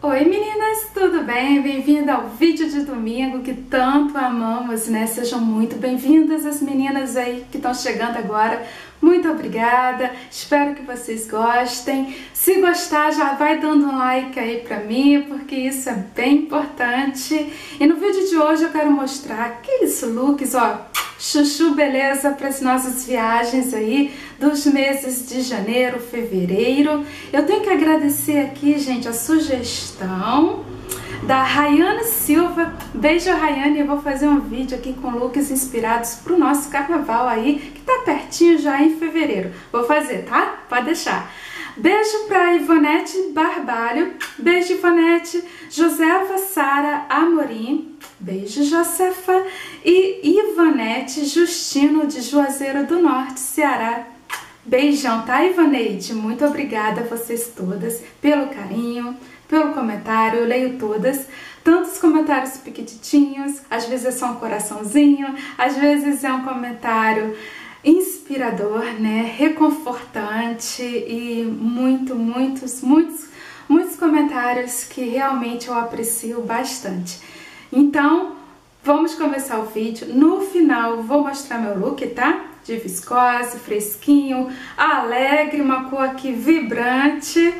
Oi meninas, tudo bem? Bem-vinda ao vídeo de domingo que tanto amamos, né? Sejam muito bem-vindas as meninas aí que estão chegando agora. Muito obrigada, espero que vocês gostem. Se gostar, já vai dando um like aí pra mim, porque isso é bem importante. E no vídeo de hoje eu quero mostrar aqueles looks, ó, chuchu beleza para as nossas viagens aí dos meses de janeiro, fevereiro. Eu tenho que agradecer aqui, gente, a sugestão da Rayane Silva. Beijo, Rayane. Eu vou fazer um vídeo aqui com looks inspirados para o nosso carnaval aí, que tá pertinho já em fevereiro. Vou fazer, tá? Pode deixar. Beijo para Ivonete Barbalho. Beijo, Ivonete. Josefa Sara Amorim. Beijo, Josefa. E Ivanete Justino de Juazeiro do Norte, Ceará. Beijão, tá, Ivaneide? Muito obrigada a vocês todas pelo carinho, pelo comentário. Eu leio todas. Tantos comentários pequititinhos, às vezes é só um coraçãozinho, às vezes é um comentário inspirador, né? Reconfortante e muito, muitos, muitos, muitos comentários que realmente eu aprecio bastante. Então, vamos começar o vídeo. No final, vou mostrar meu look, tá? De viscose, fresquinho, alegre, uma cor aqui vibrante.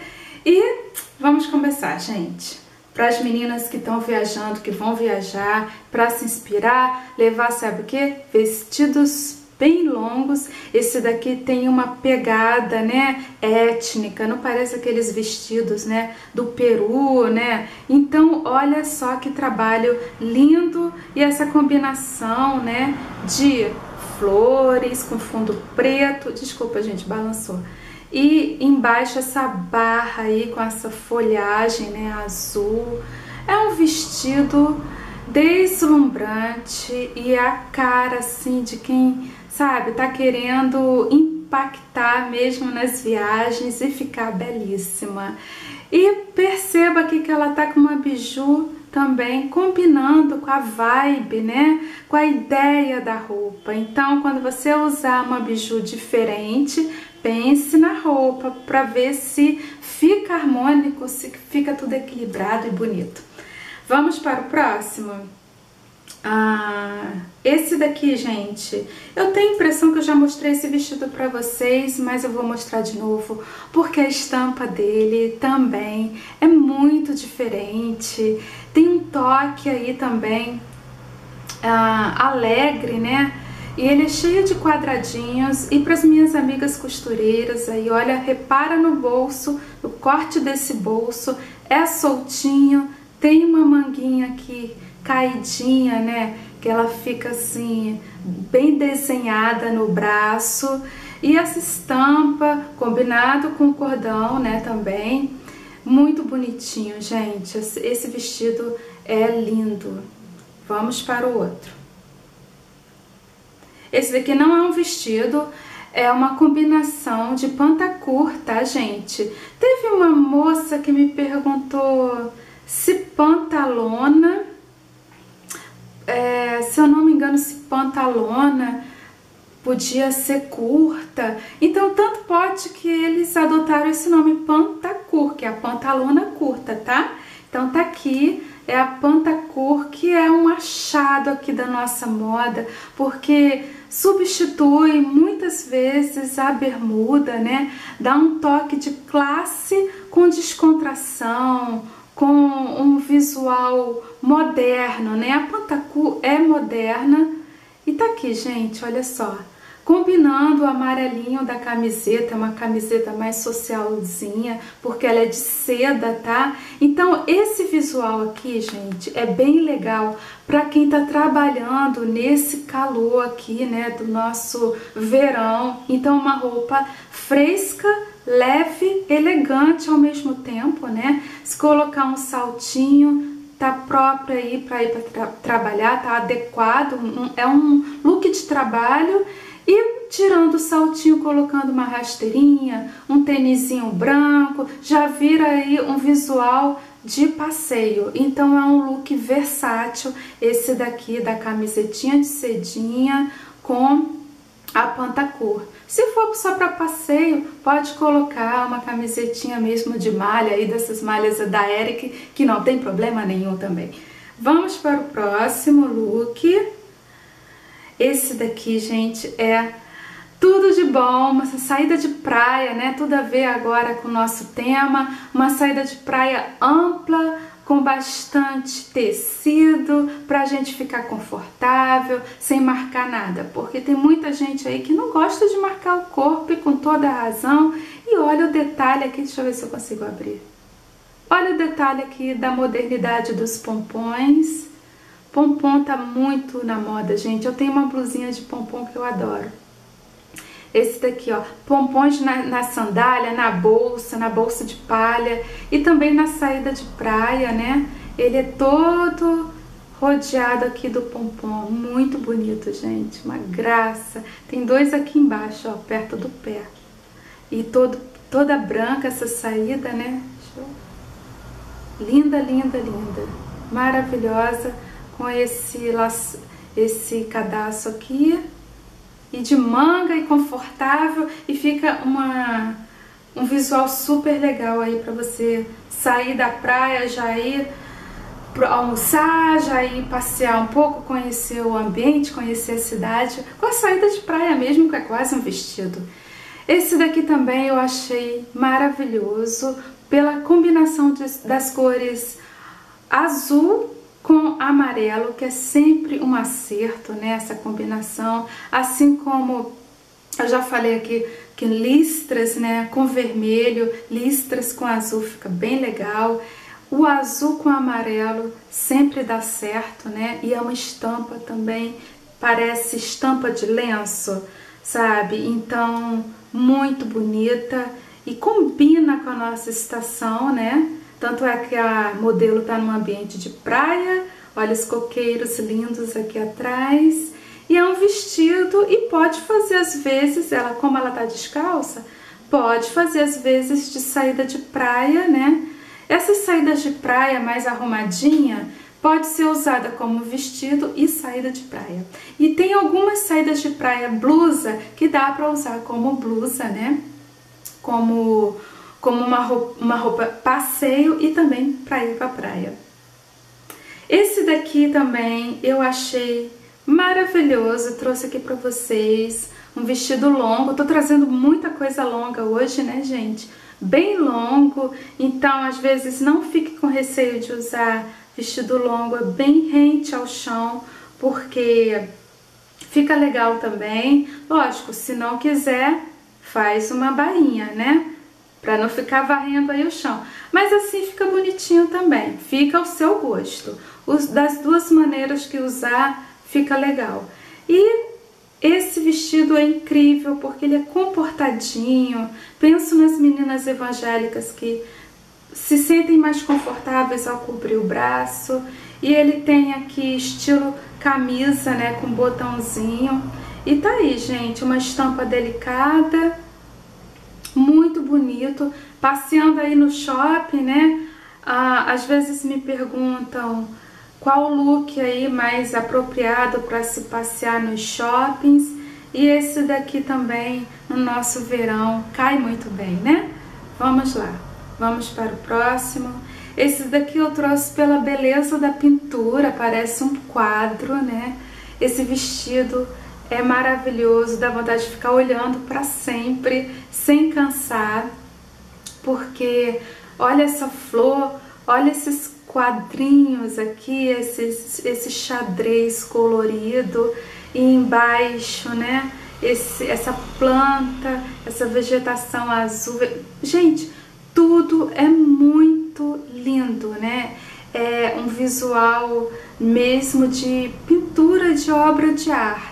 E vamos começar, gente. Para as meninas que estão viajando, que vão viajar, para se inspirar, levar, sabe o que? Vestidos bem longos. Esse daqui tem uma pegada, né, étnica, não parece aqueles vestidos, né, do Peru, né? Então, olha só que trabalho lindo e essa combinação, né, de flores com fundo preto. Desculpa, gente, balançou. E embaixo essa barra aí com essa folhagem, né, azul. É um vestido deslumbrante e a cara assim de quem sabe, tá querendo impactar mesmo nas viagens e ficar belíssima. E perceba aqui que ela tá com uma biju também combinando com a vibe, né? Com a ideia da roupa. Então, quando você usar uma biju diferente, pense na roupa para ver se fica harmônico, se fica tudo equilibrado e bonito. Vamos para o próximo? Ah, esse daqui, gente, eu tenho a impressão que eu já mostrei esse vestido pra vocês, mas eu vou mostrar de novo, porque a estampa dele também é muito diferente. Tem um toque aí também ah, alegre, né? E ele é cheio de quadradinhos. E para as minhas amigas costureiras aí, olha, repara no bolso, o corte desse bolso é soltinho, tem uma manguinha aqui caidinha, né? Que ela fica assim, bem desenhada no braço. E essa estampa, combinado com o cordão, né, também. Muito bonitinho, gente. Esse vestido é lindo. Vamos para o outro. Esse daqui não é um vestido, é uma combinação de pantacur, tá, gente? Teve uma moça que me perguntou se pantalona é, se eu não me engano, se pantalona podia ser curta. Então, tanto pode que eles adotaram esse nome pantacur, que é a pantalona curta, tá? Então, tá aqui, é a pantacur, que é um achado aqui da nossa moda, porque substitui muitas vezes a bermuda, né? Dá um toque de classe com descontração, com um visual moderno, né? A Pantacu é moderna e tá aqui, gente, olha só. Combinando o amarelinho da camiseta, uma camiseta mais socialzinha, porque ela é de seda, tá? Então, esse visual aqui, gente, é bem legal para quem tá trabalhando nesse calor aqui, né, do nosso verão. Então, uma roupa fresca, leve, elegante ao mesmo tempo, né? Se colocar um saltinho, tá próprio aí para ir para tra trabalhar, tá adequado, um, é um look de trabalho e tirando o saltinho, colocando uma rasteirinha, um tênisinho branco, já vira aí um visual de passeio. Então é um look versátil esse daqui da camisetinha de cedinha com a pantacor. Se for só para passeio, pode colocar uma camisetinha mesmo de malha aí dessas malhas da Eric, que não tem problema nenhum também. Vamos para o próximo look. Esse daqui, gente, é tudo de bom, uma saída de praia, né? Tudo a ver agora com o nosso tema, uma saída de praia ampla, com bastante tecido para a gente ficar confortável, sem marcar nada, porque tem muita gente aí que não gosta de marcar o corpo e com toda a razão. E olha o detalhe aqui, deixa eu ver se eu consigo abrir. Olha o detalhe aqui da modernidade dos pompons. Pompom tá muito na moda, gente. Eu tenho uma blusinha de pompom que eu adoro. Esse daqui, ó, pompons na, na, sandália, na bolsa, na bolsa de palha e também na saída de praia, né? Ele é todo rodeado aqui do pompom, muito bonito, gente, uma graça. Tem dois aqui embaixo, ó, perto do pé. E todo, toda branca essa saída, né? Linda, linda, linda. Maravilhosa com esse, esse cadastro aqui e de manga e confortável e fica uma, um visual super legal aí para você sair da praia, já ir almoçar, já ir passear um pouco, conhecer o ambiente, conhecer a cidade, com a saída de praia mesmo, que é quase um vestido. Esse daqui também eu achei maravilhoso pela combinação das cores azul com amarelo, que é sempre um acerto, né? Essa combinação, assim como eu já falei aqui que listras, né, com vermelho, listras com azul fica bem legal. O azul com amarelo sempre dá certo, né? E é uma estampa também, parece estampa de lenço, sabe? Então, muito bonita e combina com a nossa estação, né? Tanto é que a modelo está num ambiente de praia, olha os coqueiros lindos aqui atrás. E é um vestido e pode fazer às vezes, ela como ela tá descalça, pode fazer às vezes de saída de praia, né? Essas saídas de praia mais arrumadinha pode ser usada como vestido e saída de praia. E tem algumas saídas de praia blusa que dá para usar como blusa, né? Como como uma roupa, uma roupa passeio e também para ir para a praia. Esse daqui também eu achei maravilhoso, trouxe aqui para vocês um vestido longo. Tô trazendo muita coisa longa hoje, né, gente? Bem longo, então às vezes não fique com receio de usar vestido longo, é bem rente ao chão, porque fica legal também. Lógico, se não quiser, faz uma bainha, né? Para não ficar varrendo aí o chão. Mas assim fica bonitinho também, fica ao seu gosto. Os, das duas maneiras que usar, fica legal. E esse vestido é incrível porque ele é comportadinho. Penso nas meninas evangélicas que se sentem mais confortáveis ao cobrir o braço. E ele tem aqui estilo camisa, né, com botãozinho. E tá aí, gente, uma estampa delicada muito bonito. Passeando aí no shopping, né? Ah, às vezes me perguntam qual look aí mais apropriado para se passear nos shoppings. E esse daqui também no nosso verão cai muito bem, né? Vamos lá, vamos para o próximo. Esse daqui eu trouxe pela beleza da pintura, parece um quadro, né? Esse vestido é maravilhoso, dá vontade de ficar olhando para sempre, sem cansar, porque olha essa flor, olha esses quadrinhos aqui, esses, esse xadrez colorido e embaixo, né? Esse, essa planta, essa vegetação azul. Gente, tudo é muito lindo, né? É um visual mesmo de pintura de obra de arte.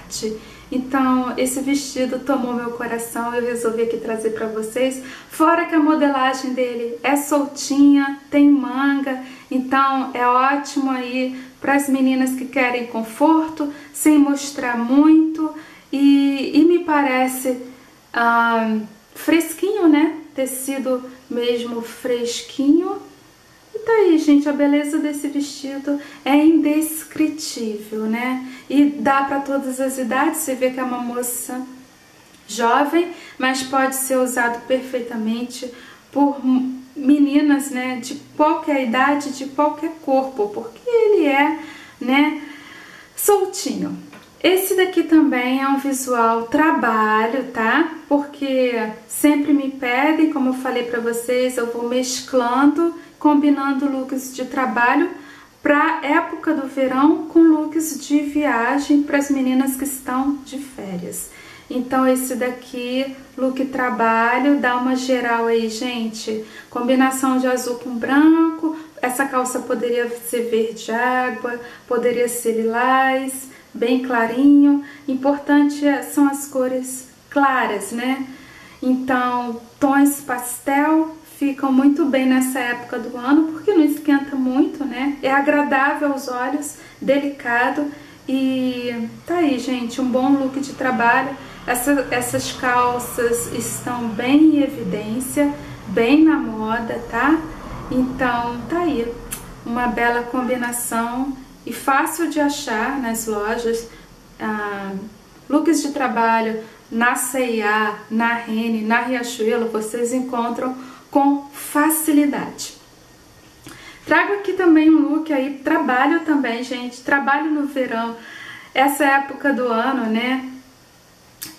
Então, esse vestido tomou meu coração e eu resolvi aqui trazer para vocês. Fora que a modelagem dele é soltinha, tem manga, então é ótimo aí para as meninas que querem conforto, sem mostrar muito. E, e me parece ah, fresquinho, né? Tecido mesmo fresquinho tá aí, gente, a beleza desse vestido é indescritível, né? E dá para todas as idades, você vê que é uma moça jovem, mas pode ser usado perfeitamente por meninas, né, de qualquer idade, de qualquer corpo, porque ele é, né, soltinho. Esse daqui também é um visual trabalho, tá? Porque sempre me pedem, como eu falei para vocês, eu vou mesclando, combinando looks de trabalho para época do verão com looks de viagem para as meninas que estão de férias. Então esse daqui, look trabalho, dá uma geral aí, gente. Combinação de azul com branco. Essa calça poderia ser verde água, poderia ser lilás, bem clarinho. Importante é, são as cores claras, né? Então, tons pastel ficam muito bem nessa época do ano, porque não esquenta muito, né? É agradável aos olhos, delicado e tá aí, gente, um bom look de trabalho. Essa, essas calças estão bem em evidência, bem na moda, tá? Então, tá aí, uma bela combinação e fácil de achar nas lojas. Ah, looks de trabalho na C&A, na Rene, na Riachuelo, vocês encontram com facilidade. Trago aqui também um look aí, trabalho também, gente, trabalho no verão, essa época do ano, né?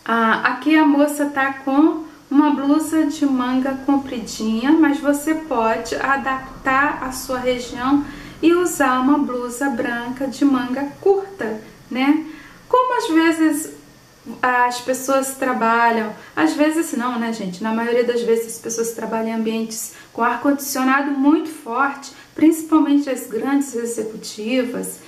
Ah, aqui a moça tá com uma blusa de manga compridinha, mas você pode adaptar a sua região e usar uma blusa branca de manga curta, né? Como às vezes as pessoas trabalham, às vezes não, né, gente? Na maioria das vezes as pessoas trabalham em ambientes com ar-condicionado muito forte, principalmente as grandes executivas,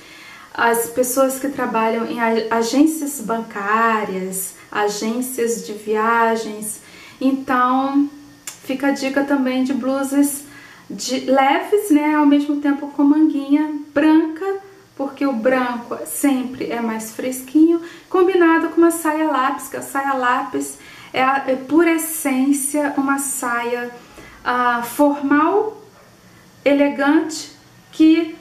as pessoas que trabalham em agências bancárias, agências de viagens. Então, fica a dica também de blusas de leves, né, ao mesmo tempo com manguinha branca, porque o branco sempre é mais fresquinho, combinado com uma saia lápis, que a saia lápis é, é por essência uma saia ah, formal, elegante, que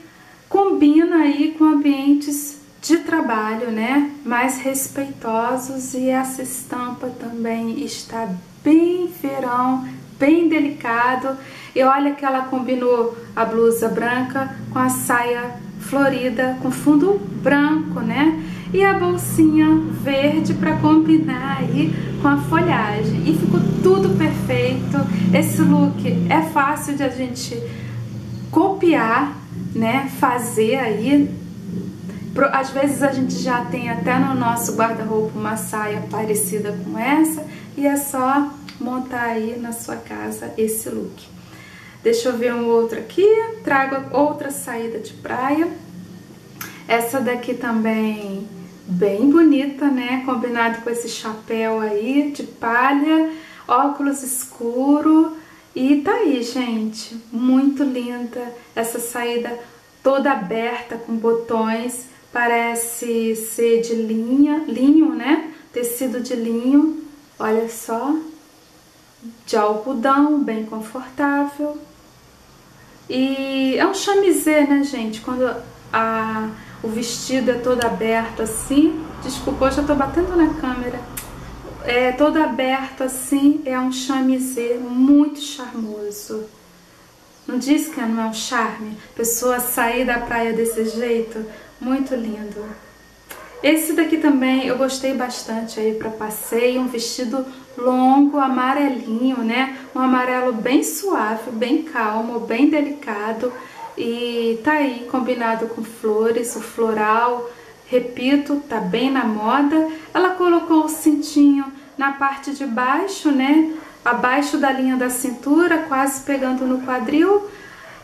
combina aí com ambientes de trabalho, né, mais respeitosos e essa estampa também está bem verão, bem delicado. E olha que ela combinou a blusa branca com a saia florida com fundo branco, né? E a bolsinha verde para combinar aí com a folhagem. E ficou tudo perfeito. Esse look é fácil de a gente copiar, né? Fazer aí às vezes a gente já tem até no nosso guarda-roupa uma saia parecida com essa e é só montar aí na sua casa esse look. Deixa eu ver um outro aqui, trago outra saída de praia. Essa daqui também bem bonita, né? Combinado com esse chapéu aí de palha, óculos escuro. E tá aí, gente, muito linda essa saída toda aberta com botões, parece ser de linha, linho, né? Tecido de linho, olha só, de algodão, bem confortável. E é um chamisé, né, gente? Quando a, o vestido é todo aberto assim, desculpa, eu já tô batendo na câmera. É todo aberto assim, é um chamisé muito charmoso. Não diz que não é um charme? Pessoa sair da praia desse jeito, muito lindo. Esse daqui também eu gostei bastante aí para passeio, um vestido longo, amarelinho, né? Um amarelo bem suave, bem calmo, bem delicado e tá aí combinado com flores, o floral, repito, tá bem na moda. Ela colocou o cintinho na parte de baixo, né? Abaixo da linha da cintura, quase pegando no quadril.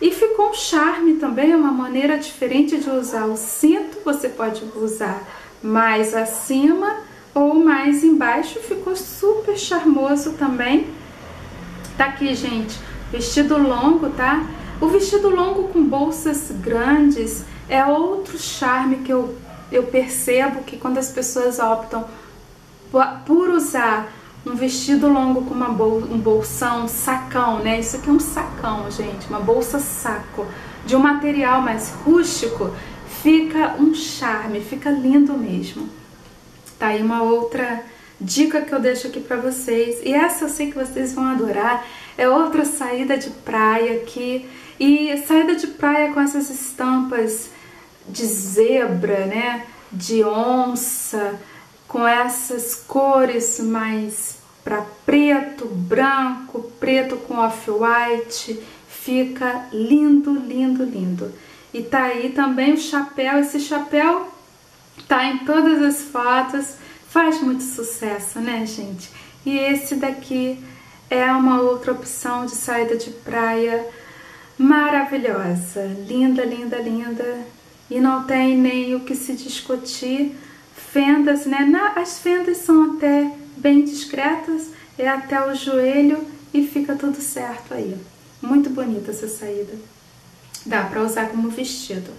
E ficou um charme também, uma maneira diferente de usar o cinto. Você pode usar mais acima ou mais embaixo, ficou super charmoso também. Tá aqui, gente, vestido longo, tá? O vestido longo com bolsas grandes é outro charme que eu, eu percebo que quando as pessoas optam por usar um vestido longo com uma bol um bolsão, sacão, né? Isso aqui é um sacão, gente, uma bolsa saco, de um material mais rústico, fica um charme, fica lindo mesmo. Tá aí uma outra dica que eu deixo aqui para vocês. E essa eu sei que vocês vão adorar. É outra saída de praia aqui. E saída de praia com essas estampas de zebra, né? De onça, com essas cores mais para preto, branco, preto com off-white. Fica lindo, lindo, lindo. E tá aí também o chapéu. Esse chapéu tá em todas as fotos faz muito sucesso, né, gente? E esse daqui é uma outra opção de saída de praia maravilhosa, linda, linda, linda. E não tem nem o que se discutir. Fendas, né? As fendas são até bem discretas, é até o joelho e fica tudo certo aí. Muito bonita essa saída. Dá para usar como vestido.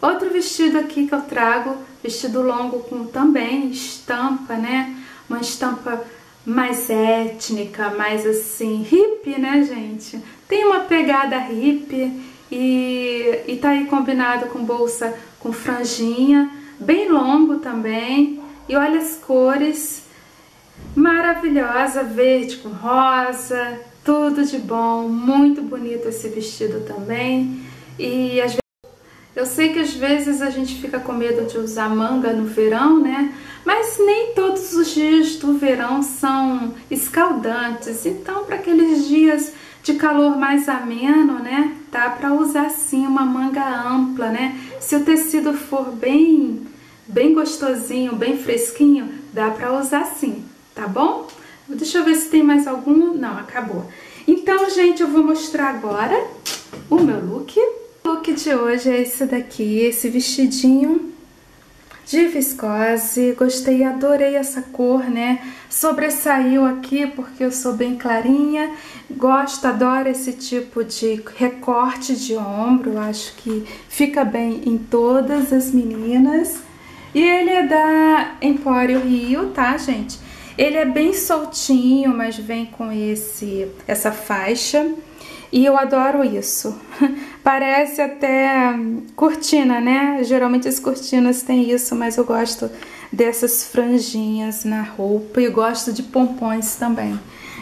Outro vestido aqui que eu trago, vestido longo com também estampa, né? Uma estampa mais étnica, mais assim, hippie, né, gente? Tem uma pegada hippie e, e tá aí combinado com bolsa com franjinha, bem longo também. E olha as cores, maravilhosa, verde com rosa, tudo de bom, muito bonito esse vestido também. E às eu sei que às vezes a gente fica com medo de usar manga no verão, né? Mas nem todos os dias do verão são escaldantes. Então, para aqueles dias de calor mais ameno, né? Dá para usar sim uma manga ampla, né? Se o tecido for bem, bem gostosinho, bem fresquinho, dá para usar sim, tá bom? Deixa eu ver se tem mais algum. Não, acabou. Então, gente, eu vou mostrar agora o meu look. Look de hoje é esse daqui, esse vestidinho de viscose. Gostei, adorei essa cor, né? Sobressaiu aqui porque eu sou bem clarinha. Gosto, adoro esse tipo de recorte de ombro. Acho que fica bem em todas as meninas. E ele é da Empório Rio, tá, gente? Ele é bem soltinho, mas vem com esse essa faixa. E eu adoro isso. Parece até cortina, né? Geralmente as cortinas têm isso, mas eu gosto dessas franjinhas na roupa e gosto de pompons também.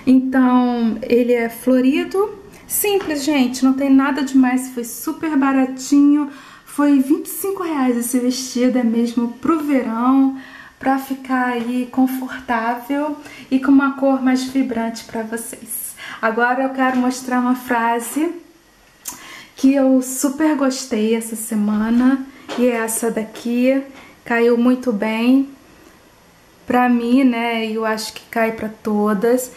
Então, ele é florido, simples, gente, não tem nada demais, foi super baratinho. Foi 25 reais esse vestido, é mesmo pro verão, pra ficar aí confortável e com uma cor mais vibrante para vocês. Agora eu quero mostrar uma frase que eu super gostei essa semana e é essa daqui caiu muito bem para mim, né? Eu acho que cai para todas.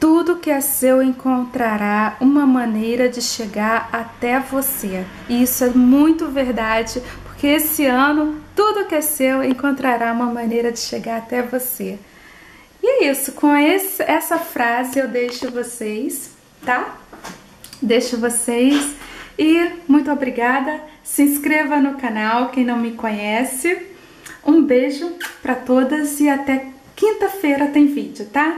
Tudo que é seu encontrará uma maneira de chegar até você. E isso é muito verdade, porque esse ano tudo que é seu encontrará uma maneira de chegar até você. E é isso, com esse, essa frase eu deixo vocês, tá? Deixo vocês e muito obrigada. Se inscreva no canal, quem não me conhece. Um beijo para todas e até quinta-feira tem vídeo, tá?